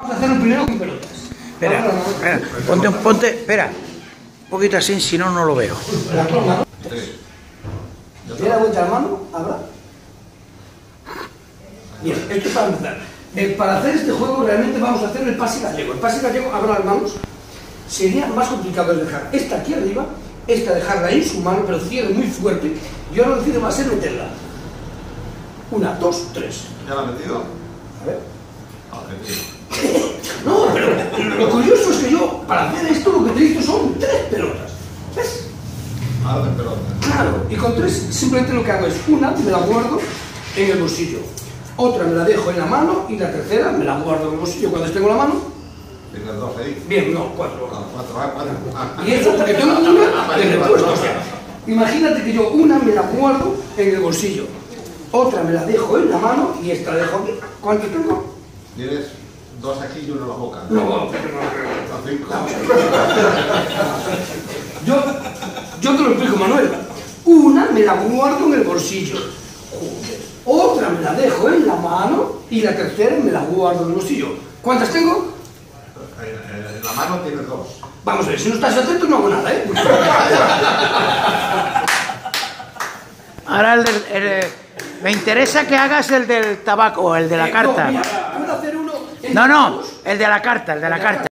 Vamos a hacerlo primero con pelotas. Espera, espera, ponte, un- ponte, espera. Un poquito así, si no, no lo veo. ¿Tiene la vuelta a la mano? Abra. Bien, esto es para empezar. Eh, para hacer este juego realmente vamos a hacer el pase gallego. El pase gallego, abra las manos. Sería más complicado es dejar esta aquí arriba, esta dejarla ahí en su mano, pero cierre muy fuerte. Y ahora lo que decido va a ser meterla. Una, dos, tres. ¿Ya la has metido? A ver. Objetivo. No, pero lo curioso es que yo, para hacer esto, lo que te hizo son tres pelotas. ¿Ves? Ahora de pelota. Claro, y con tres simplemente lo que hago es una me la guardo en el bolsillo, otra me la dejo en la mano y la tercera me la guardo en el bolsillo cuando esté en la mano. Tienes dos ahí. Bien, no, cuatro. Ah, cuatro, ah, cuatro. Ah, Y eso porque tengo una de repuesto. O sea, imagínate que yo una me la guardo en el bolsillo, otra me la dejo en la mano y esta la dejo aquí. ¿Cuántos tengo? Tienes dos aquí y uno en la boca. No, no, no. Yo, yo te lo explico, Manuel. Una me la guardo en el bolsillo. Joder. Otra me la dejo en la mano y la tercera me la guardo en el bolsillo. ¿Cuántas tengo? Eh, eh, En la mano tienes dos. Vamos a ver, si no estás atento no hago nada, ¿eh? Ahora el, del- el- me interesa que hagas el del tabaco, el de la Eh, carta. No, No, el de la carta, el de la carta.